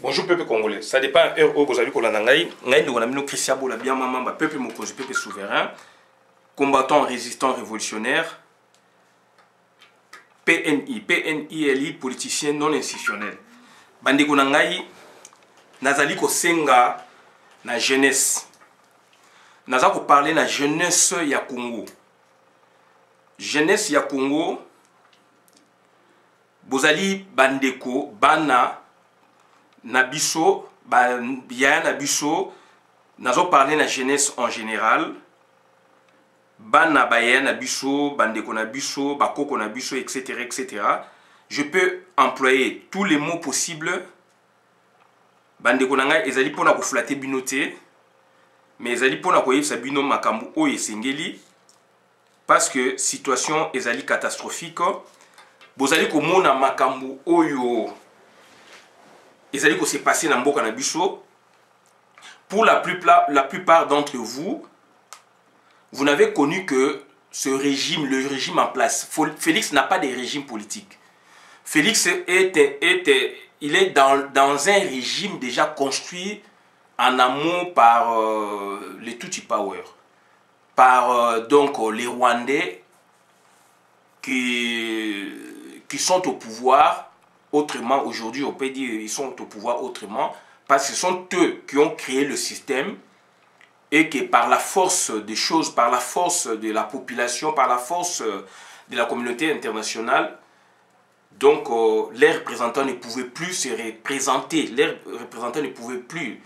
bonjour peuple congolais ça dépend ya heure oyo bozali kolanda ngai ngai ndeko na bino christian bola bien mamamba peuple mokonzi peuple souverain combattant résistant révolutionnaire pni pnili politicien non institutionnel bandeko na ngai nazali kosenga na jeunesse naza koparle na jeunesse ya congo jeunesse ya congo bozali bandeko bana na biso bayaya na biso nazoparle na jeunesse en général bana bayaya na biso bandeko na biso bakoko na biso etc etc je peux employer tous les mots possibles bandeko na ngai ezali mpona koflate bino te mais ezali mpona koyebisa bino makambo oyo esengeli parce que situation ezali catastrophique bozali komona makambo oyo ça s'est na mboka na biso pour la, Pour la plupart d'entre vous vous n'avez connu que ce régime le régime en place félix n'a pas de régime politique félix est, il est dans, un régime déjà construit en amont par euh, les tutti Power, par euh, donc euh, les Rwandais qui, qui sont au pouvoir autrement aujourd'hui, on peut dire ils sont au pouvoir autrement, parce que ce sont eux qui ont créé le système et que par la force des choses, par la force de la population, par la force euh, de la communauté internationale, donc euh, les représentants ne pouvaient plus se représenter, les représentants ne pouvaient plus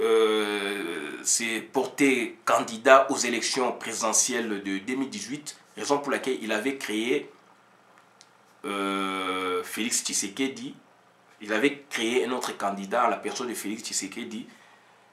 euh, se porter candidat aux élections présidentielles de 2018, raison pour laquelle il avait créé euh, Félix Tshisekedi, il avait créé un autre candidat, la personne de Félix Tshisekedi,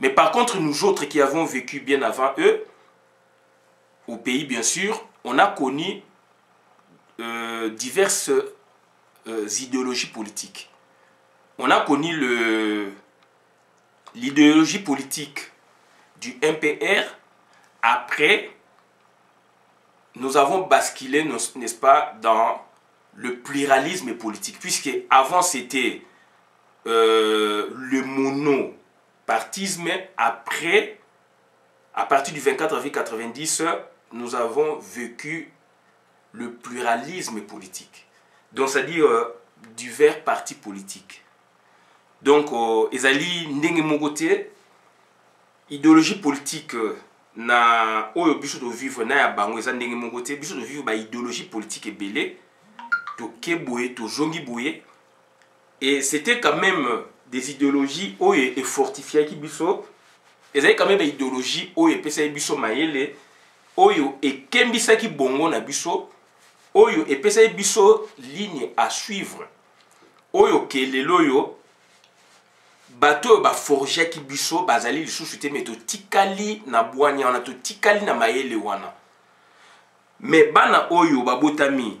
Mais par contre, nous autres qui avons vécu bien avant eux, au pays bien sûr, on a connu euh, diverses euh, idéologies politiques. On a connu l'idéologie politique du MPR. Après, nous avons basculé, n'est-ce pas, dans le pluralisme politique, puisque avant c'était euh, le monopartisme, parties, mais après, à partir du 24 avril 90, nous avons vécu le pluralisme politique. Donc, c'est-à-dire euh, divers partis politiques. Donc, euh, ezali ndenge moko te idéologie politique euh, na oyo biso tovivre na ya bango eza ndenge moko te biso tovivre baidéologie politique ebele toke boye tozongi boye et c'était quand même des idéologies oyo efortifiaki biso ezali quand même idéologie oyo epesaki biso mayele oyo ekembisaki bongo na biso oyo epesaki biso ligne à suivre oyo ke lelo oyo bato oyo baforgeaki biso bazali lisusu te me totikali na bwania wana totikali na mayele wana me bana oyo babotami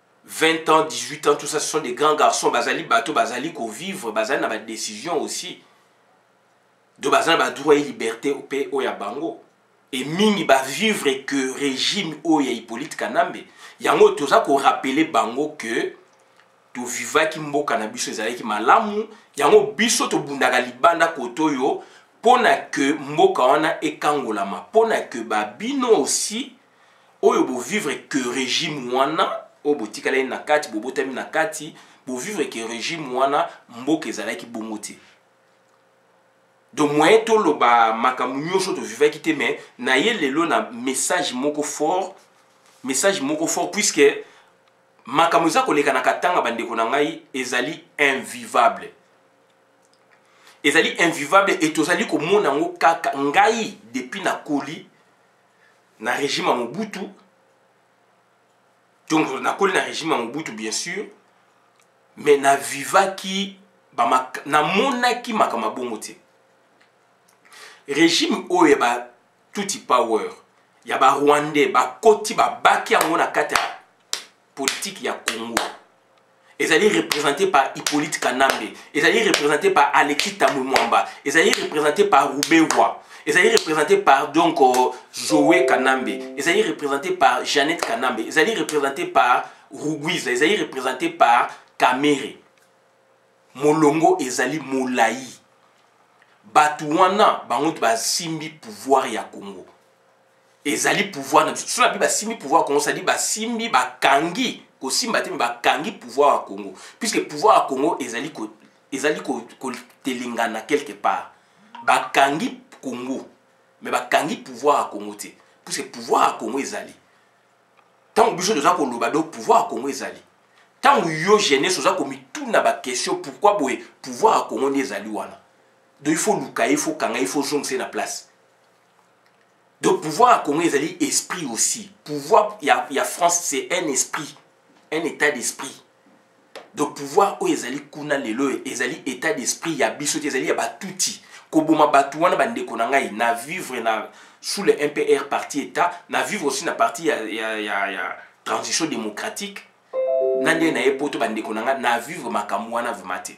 20 ans, 18 ans, tout ça, ce sont des grands garçons. Bazali bateau, bazali ko vivre, bazali na ba décision aussi. De bazali ba droit et liberté au pays oya bango. Et mingi ba vivre que régime oya Hippolyte Kanambe. Yango toza ko rappeler bango que to vivaki mboka na biso ezalaki malamu. Yango biso to bundaka libanda kotoyo pona que mboka wana ekangolama. Pona que ba bino aussi oyo bo vivre que regime wana oyo botikalaki na kati bobotami na kati bo vivre que regime wana mboka ezalaki bongo te donc moyen toloba makambo nyonso tovivaki te mais na ye lelo na message moko fort message moko fort puisque makambo eza koleka na katanga bandeko na ngai ezali invivable ezali invivable e tozali komona yango kaka ngai depuis nakoli na régime ya mobutu donc nakoli na régime ya mobutu bien sûr mais navivaki namonaki makambo ya bongo te régime oyo ya batuti power ya barwandais bakoti babaki yango na kati ya politique ya congo ezali représenté par hippolyte kanambe ezali représenté par alexis tambwe mwamba ezali représenté par ruberwa ezali représenté par donc euh, joe kanambe ezali représenté par jeannette kanambe ezali représenté par ruguiza ezali représenté par kamere molongo ezali molai bato wana bango basimbi pouvoir ya congo ezali pouvoir na biso soki babi basimbi pouvoir ya congo sadi basimbi bakangi kosimba te me bakangi pouvoir ya congo puisque pouvoir ya congo ezali ko, ezali kotelengana ko, ko quelque part bakangi congo me bakangi pouvoir ya congo te puisque pouvoir ya congo ezali ntango biso toza koloba do pouvoir ya congo ezali ntango yo jeunesse oza komituna baquestion pourquoi boye pouvoir ya congo nde ezali wana do ifo luka ye ifo kanga ye ifo zongisa ye na place donc pouvoir ya congo ezali esprit aussi pouvoir ya, ya france c'est un esprit un état d'esprit donc pouvoir oyo ezali kuna lelo oyo ezali état d'esprit ya biso te ezali ya batuti koboma bato wana bandeko na ngai na vivre na sous le mpr parti état na vivre aussi na parti ya, ya, ya, ya transition démocratique na ndenge na ye poto bandeko na ngai na vivre makambo wana vrema te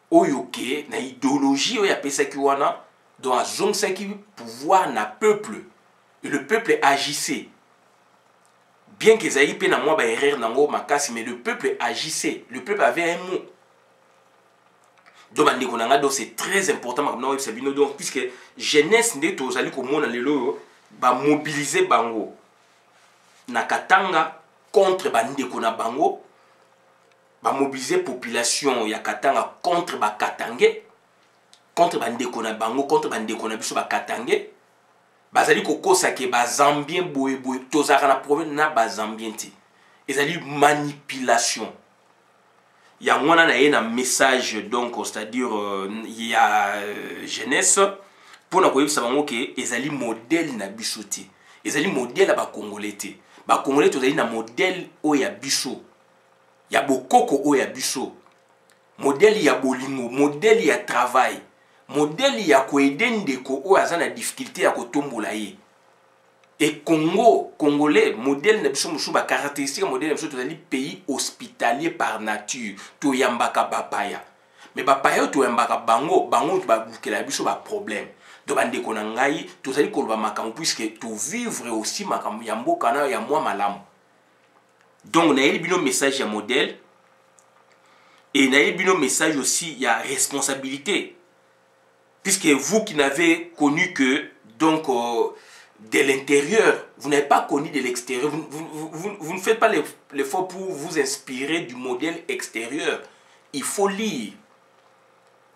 oyo ke na ideologie oyo apesaki wana donc azongisaki pouvoir na peuple et le peuple agissait bien que ezalaki mpe na mwa baerreur nango makasi mais le peuple agissait le peuple avait un mot donc bandeko na ngai donc c'est très important makambo nakoyebisa bino donc puisque jeunesse nde tozali komona lelo oyo bamobilize bango na katanga contre bandeko na bango ba mobiliser population ya Katanga contre ba Katangais contre ba ndeko na bango contre ba ndeko na biso ba Katangais bazali kokosa ke ba Zambien boye boye tozalaka na problème na ba Zambien te ezali manipulation yango wana na ye na message donc c'est-à-dire euh, ya euh, jeunesse mpo na koyebisa bango ke ezali modele na biso te ezali modele ya bakongole te bakongole tozali na modele oyo ya biso ya bokoko oyo ya biso modele ya bolingo modele ya travail modele ya koede ndeko oyo aza na difficulté ya kotombola ye e congo congolais modele na biso mosusu bacaractéristique ya modele na biso tozali pays hospitalier par nature toyambaka bapaya me bapaya oyo toyambaka bango bango babukela ya biso baproblème to bandeko na ngai tozali koloba makambo puiske tovivre aussi makambo ya mboka nayo ya mwa malamu donc nayeli bino message ya modele e nayeli bino message aussi ya responsabilité puisque vous qui n'avez connu que donc euh, de l'intérieur, vous n'avez pas connu de l'extérieur, vous, vous, vous, vous, ne faites pas l'effort pour vous inspirer du modèle extérieur. Il faut lire.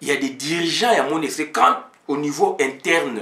Il y a des dirigeants à mon esprit, Quand au niveau interne,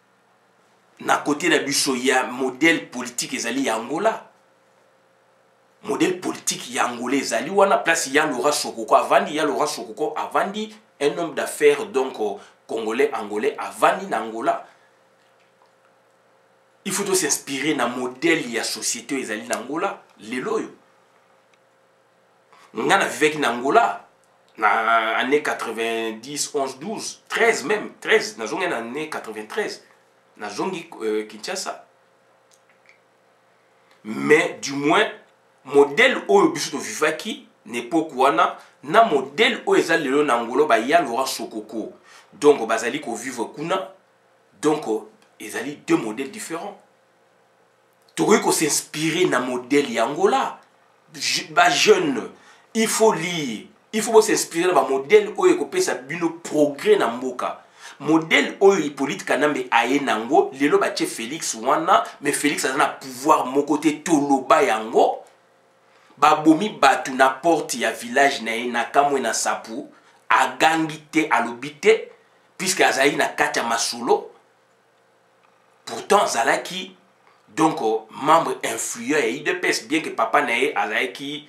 na kote na biso ya modele politike ezali ya angola modele politike ya angola ezali wana place ya lora sokoko avandi ya lora sokoko avandi un homme d'affaires donc euh, congolais angolais avandi na angola il faut tosinspire na modele ya société oyo ezali na angola lelo oyo nga na vivaki na angola na année 90 11 12 13 même 13 nazongi na année 93 nazongi euh, kinshasa mais du moins modèle oyo biso tovivaki na epoke wana na modèle oyo eza lelo na ngolo baya laurent sokoko donc bazali kovivre kuna donc ezali deux modèles différents tokoki ko s'inspirer na modèle ya angola ba jeune il faut lire il faut bosinspire na bamodele oyo ekopesa bino progrès na mboka modele oyo hippolyte kanambe aye nango lelo batie félix wana mais félix aza na pouvoir moko te toloba yango babomi bato na porte ya village na ye na kamwe na sapu agangi te alobi te puiske azali na kati ya masolo pourtant azalaki donc membre influent ya idps bien que papa na ye azalaki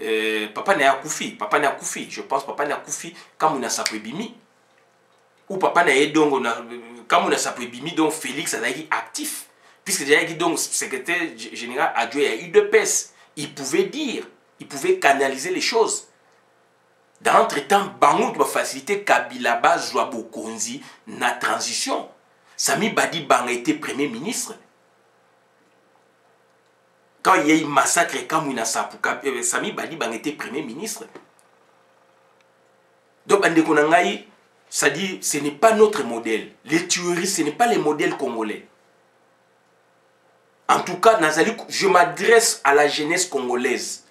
euh, papa na ye akufi papa na ye akufi je pense papa na ye akufi kambo na sapo ebimi ou papa na ye dongo na kambo na sapo ebimi donc félix azalaki actif puisque azalaki donc secrétaire général adjoint ya udps il pouvait dire il pouvait canaliser les choses dans entre temps bango moto bafacilite kabila bazwa bokonzi na transition sami badi banga ete premier ministre quand il y a eu massacre kamwi na sapu euh, sami badi banga ete premier ministre donc bandeko na ngai c'est-à-dire ce n'est pas notre modèle les tueries ce n'est pas les modèles congolais en tout cas nazali je m'adresse à la jeunesse congolaise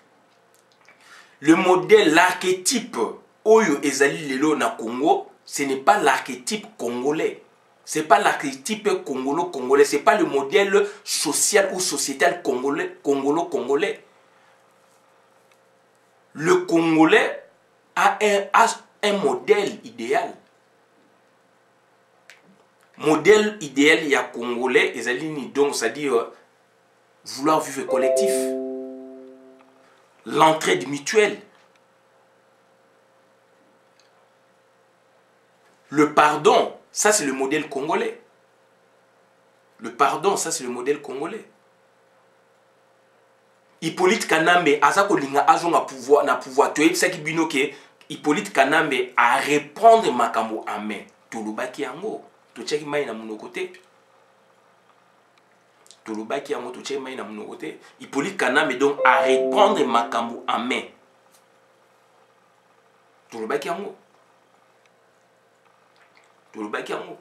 le modèle l'archétype oyo ezali lelo na congo ce n'est pas l'archétype congolais c'est pas l'archétype congolo congolais c'est pas le modèle social ou sociétal congolais congolo congolais le congolais a un, a un modèle idéal Modèle idéal, il y a Congolais, et donc, c'est-à-dire euh, vouloir vivre collectif, l'entraide mutuelle, le pardon, ça, c'est le modèle congolais. Le pardon, ça, c'est le modèle congolais. Hippolyte Kanambe aza kolinga azonga pouvoir na pouvoir toyebisaki bino ke Hippolyte Kanambe a reprendre makambo en main tolobaki yango totiaki mai na monoko te tolobaki yango totiaki mai na monoko te Hippolyte Kanambe donc a reprendre makambo en main tolobaki yango tolobaki yango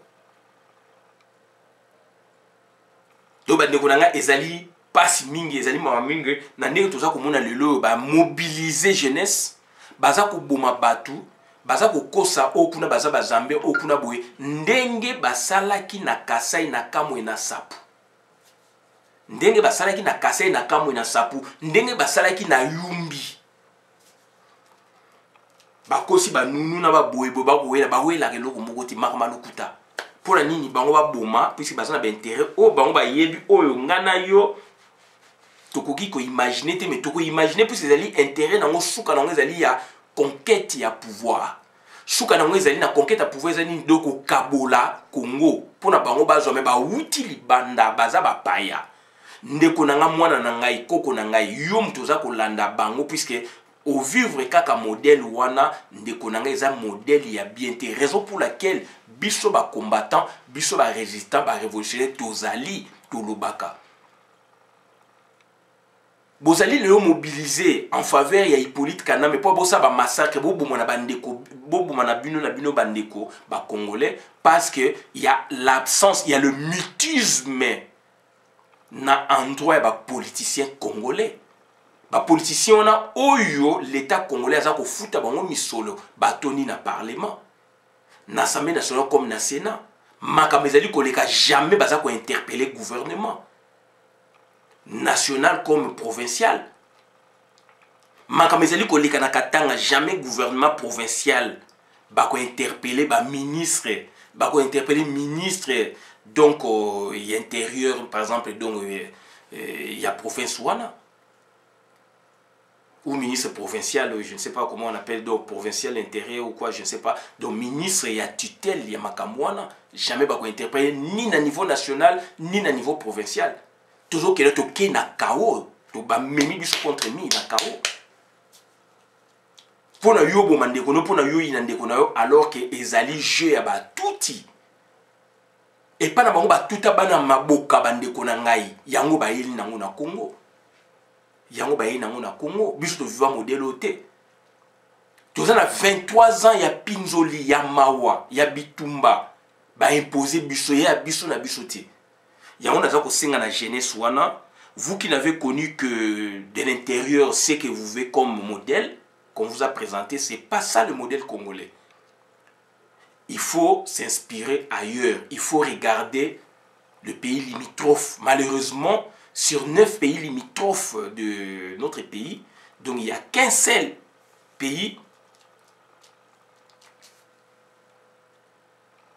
donc bandeko na ngai ezali mpasi mingi ezali mawa mingi na ndenge toza komona lelo oyo bamobilize jeunesse baza koboma bato baza kokosa oyo kuna baza bazambe oyo kuna boye ndenge basalaki na kasai na kamwe na sapu ndenge basalaki na kasai na kamwe na sapu ndenge basalaki na yumbi bakosi banunu na baboyeboye bakowela bawelaka eloko moko te makambo lokuta mpo na nini bango baboma puiske baza na baintere oyo bango bayebi oyo ngai na yo tokoki koimagine te me tokoimagine puiske ezali intere nango suka nango ezali ya conquete ya pouvoir suka nango ezali na conquête ya pouvoir ezali nini do kokabola congo mpo na bango bazwa me bawuti libanda baza bapaya ndeko na ngai mwana na ngai koko na ngai yo moto oza kolanda bango puiske ovivre kaka modele wana ndeko na ngai eza modele ya bien te raison pour laquelle biso bacombattant biso barésistant barévolutionnaire tozali tolobaka bozali lelo mobilise en faveur ya hippolyte kanambe mpo bosala bamassacre boboma na bandeko boboma na bino na bino bandeko bacongolais parce que ya l'absence ya le mutisme na endroit ya bapoliticien congolais bapoliticien wana oyo l'état congolais aza kofuta bango misolo batoni na parlement na assemblée nationale comme na sénat makambo ezali koleka jamais baza kointerpele gouvernement national comme provincial makambo ezali koleka na katanga jamais gouvernement provincial bakointerpele baministre bakointerpele ministre donc euh, ya intérieur par exemple donc euh, euh, ya province wana ou ministre provincial, je ne sais pas comment on appelle, donc provincial intérieur ou quoi, je ne sais pas, donc ministre et à tutelle, il y a Makamouana, jamais pas interpréter ni na niveau national, ni na niveau provincial. Toujours que là, tu na KO, tu vas mener du contre mi na KO. Pour na yo, bon, mandeko, non, pour na yo, il yo, alors que ezali jeu ya ba touti. Et pas na bango ba tuta bana maboka bandeko na ngai, yango ba yeli nango na Congo. yango bayei nango na congo biso toviva modele oyo te toza na 23 ans ya pinzoli ya mawa ya bitumba baimpose biso ye ya biso na biso te yango naza kosenga na jeunesse wana vous qui n'avez connu que de l'intérieur ce que vous voulez comme modèle qu'on vous a présenté c'est pas ça le modèle congolais il faut s'inspirer ailleurs il faut regarder le pays limitrophe malheureusement sur neuf pays limitrophes de notre pays, donc il n'y a qu'un seul pays,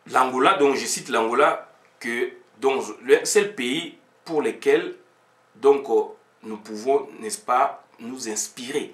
l'Angola, donc je cite l'Angola, que donc le seul pays pour lequel donc euh, nous pouvons, n'est-ce pas, nous inspirer,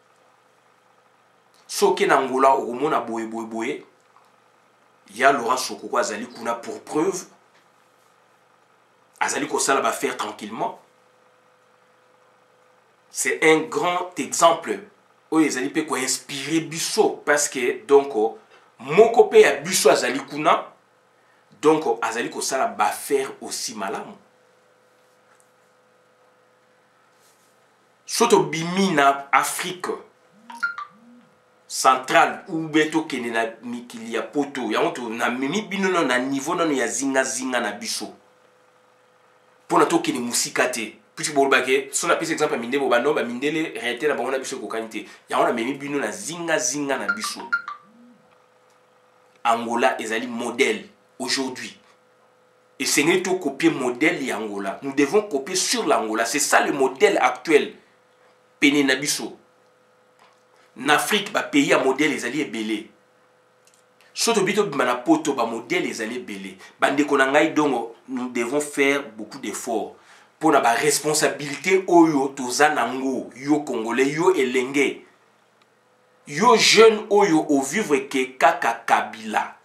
soki na ngola okomona boye boye boye ya laurent sokoko azali kuna pour preuve azali kosala bafaire tranquillement c'est un grand exemple oyo ezali mpe koinspire biso parce que donc moko mpe ya biso azali kuna donc azali kosala bafaire aussi malamu so tobimi na afrique centrale ube tokende na mikili ya poto yango tonamemi bino nano na niveau nano ya zingazinga na biso mpo na tokende mosika te puisque bolobake so napesi exemple ya mindele bobano bamindele rete na bango na biso ekokani te yango namemi bino na zingazinga na biso angola ezali modèle aujourd'hui esengeli to copier modèle ya angola nous devons copier sur l'angola c'est ça le modèle actuel pene na biso na afrique bapays ya modèle ezali ebele so tobi tobima na poto bamodèle ezali ebele bandeko na ngai dongo nous devons faire beaucoup d'efforts mpo na baresponsabilité oyo toza nango yo congolais yo elenge yo jeune oyo ovivre ke kaka kabila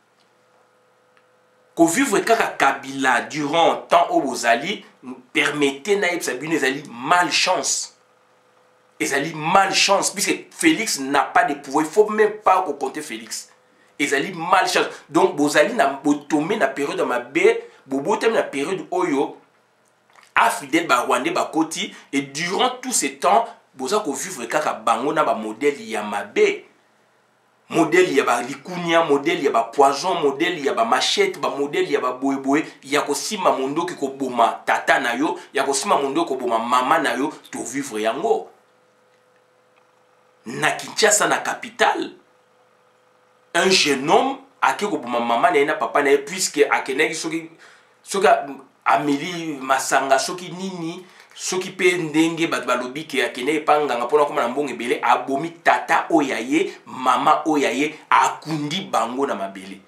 kovivre kaka kabila durant temps oyo bozali permete nayebisa bino ezali malchance ezali malchance puisque félix n'a pas de pouvoir il faut même pas kocompte félix ezali malchance donc bozali na botombe na periode ya mabe bobotami na periode oyo afidèle barwandais bakoti et durant tout ce temps boza kovivre kaka bango na bamodele ya mabe modele ya balikunia modele ya bapoison modele ya bamachete bamodele ya baboyeboye ya kosimba mondoki koboma tata na yo ya kosimba mondoki koboma mama na yo tovivre yango na kinshasa na capitale un jeune homme ake koboma mama na ye na papa na ye puiske akendaki soki soki ameli masanga soki nini soki mpe ndenge bato balobi ke akende epa nganga mpona akoma na mbongo ebele abomi tata oyo ya ye mama oyo ya ye akundi bango na mabele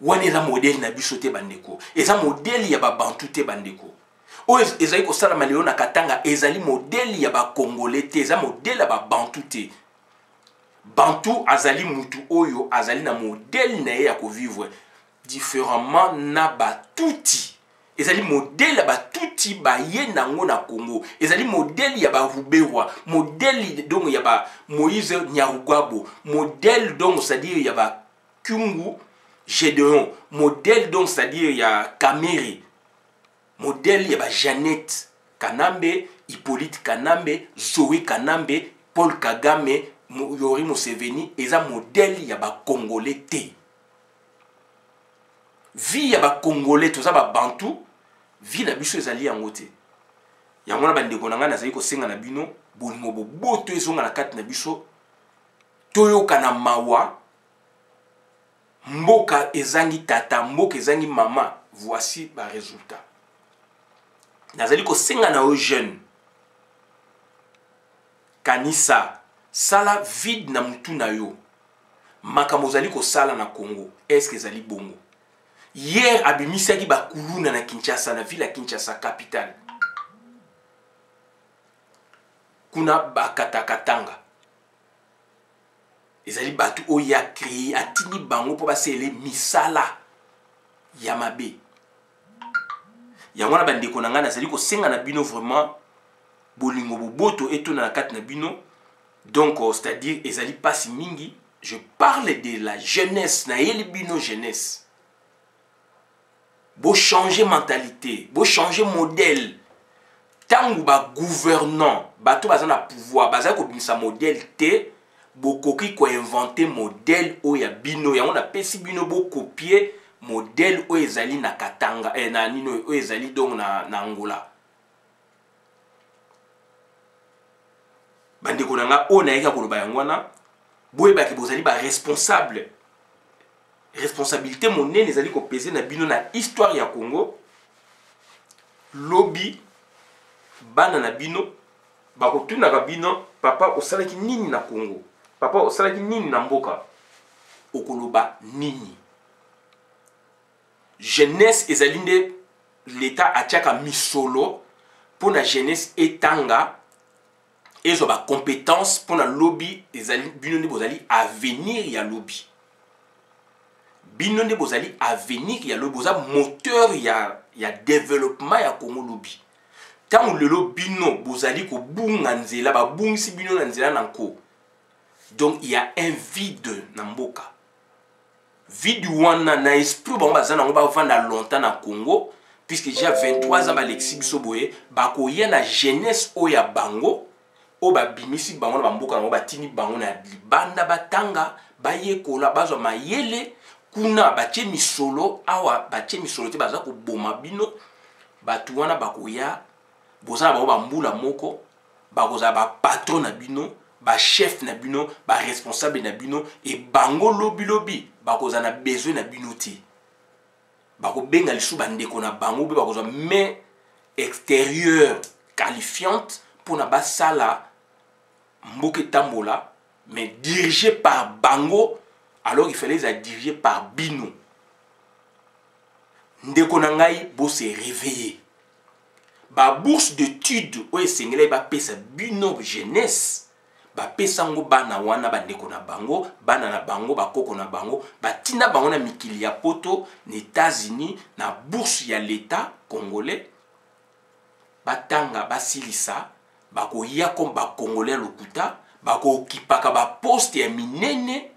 wana eza modele na biso te bandeko eza modele ya babantu te bandeko oyo ezali kosalama lelo na katanga ezali modele ya bakongole te eza modele ya babantu te bantu azali mutu oyo azali na modele na ye ya kovivre differemment na batuti ezali modele ya batuti baye nango na congo ezali modele ya baruberwa modele donc ya ba moïse nyarugabo modele donc c'est-à-dire ya ba kyungu gedeon modele donc c'est-à-dire ya kamere modele ya ba jeannette kanambe hippolyte kanambe zoe kanambe paul kagame yori museveni eza modele ya bacongolais te vie ya bacongolais toza babantu vie na biso ezali yango te yango wana bandeko na ngai nazali kosenga na bino bolingo boboto ezonga na kati na biso toyokana mawa mboka ezangi tata mboka ezangi mama voici baresultat nazali kosenga na yo jeune Kanisa, sala vide na mutu na yo. Makambo ozali kosala na Congo, est-ce que ezali bongo? Hier abimisaki ba kuluna na Kinshasa, na ville ya Kinshasa capitale. Kuna bakata katanga. Ezali batu oyo ya créer, atindi bango mpo basele misala ya mabe. yango wana bandeko na ngai nazali kosenga na bino vraiment bolingo boboto etona na kati na bino donc euh, c'est-à-dire ezali mpasi mingi je parle de la jeunesse nayeli bino jeunesse bochange mentalité bochange modèle ntango bagouvernant bato baza na pouvoir bazali kobimisa modele te bokoki koinvente modele oyo ya bino yango napesi bino bokopie modele oyo ezali na katanga eh, na nino oyo ezali dongo na, na angola bandeko na ngai oyo nayaki ya koloba yango wana boyebaki bozali baresponsable responsabilité monene ezali kopese na bino na histoire ya congo lobi bana na bino bakotunaka bino papa osalaki nini na congo papa osalaki nini na mboka okoloba nini jeunesse ezali nde leta atiaka misolo mpo na jeunesse etanga ezwa ba compétence mpo na lobi ezali bino nde bozali avenir ya lobi bino nde bozali avenir ya lobi boza moteur ya, ya développement ya congo lobi ntango lelo bino bozali kobunga nzela babungisi bino na nzela na nko donc il y a un vide na mboka vide wana na esprit bango baza nango bavanda longtemps na congo puisque ja 23 ans balekisi biso boye bakoya na jeunesse oyo ya bango oyo babimisi bango na bamboka yango batindi bango na libanda batanga bayekola bazwa mayele kuna batye misolo awa batye misolo te baza koboma bino bato wana bakoya boza na bango bambula moko bakozala bapatron na bino bachef na bino baresponsable na bino e bango lobilobi bakozala na besoin na bino te bakobenga lisusu bandeko na bango mpe bakozwa main extérieure qualifiante mpona basala mboka etambola mais dirigé par bango alors il fallait eza dirigé par bino ndeko na ngai bose réveiller babourse d'étude oyo esengelaki bapesa bino jeunesse bapesa yango bana wana bandeko na bango bana na bango bakoko na bango batinda bango na mikili ya poto na états-unis na bourse ya l'état congolais batanga basilisa bakoya comme bacongolais ya lokuta bakookipaka baposte ya minene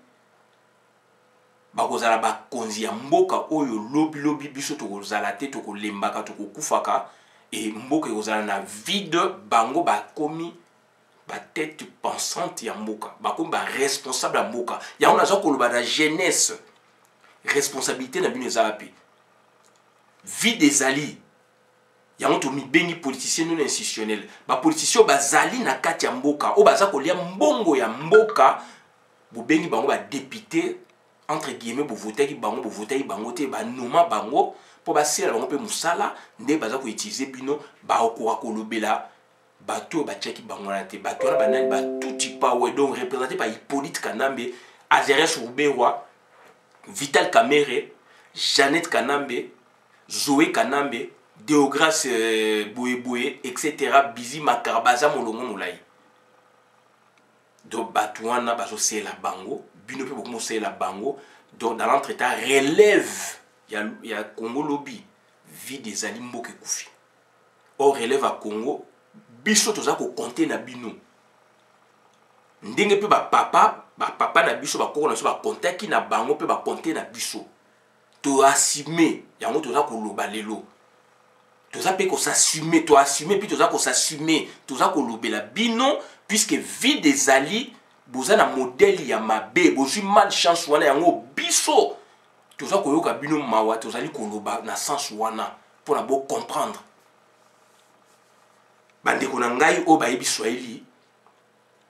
bakozala bakonzi ya mboka oyo lobilobi biso tokozala te tokolembaka tokokufaka e mboka ekozala na vide bango bakomi batete pensante ya mboka bakomi baresponsable ya mboka yango naza koloba na jeunesse responsabilité na bino eza wapi vide ezali yango tomibengi politicien non institutionnel bapoliticien oyo bazali na kati ya mboka oyo baza kolia mbongo ya mboka bobengi bango ba député entre guillemets bovotaki bango bovotaki bango te banoma bango mpo basela bango mpe mosala nde baza koutilize bino bakokoka kolobela bato oyo batiaki bango wana te bato wana banani batuti pawe donc représente ba hippolyte kanambe azeres ruberwa vital kamere jeannette kanambe zoe kanambe deograce euh, boyeboye etc bizi makarba aza molongo molai donc bato wana bazosalela bango bino mpe bokomi kosalela bango donc dans l'entre temps relève ya, ya congo lobi vide ezali mboka ekufi or relève ya congo biso toza kokonte na bino ndenge mpe bapapa bapapa na biso bakoko na biso bakontaki na bango mpe bakonte na biso to assumer yango toza koloba lelo toza mpe kosassume to assume mpe toza kosassume toza kolobela bino puisque vide ezali boza na modele ya mabe bozwi mal chance wana yango biso toza koyoka bino mawa tozali koloba na sens wana mpo na bocomprendre bandeko na ngai oyo bayebi swahili